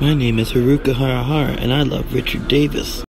My name is Haruka Harahara and I love Richard Davis.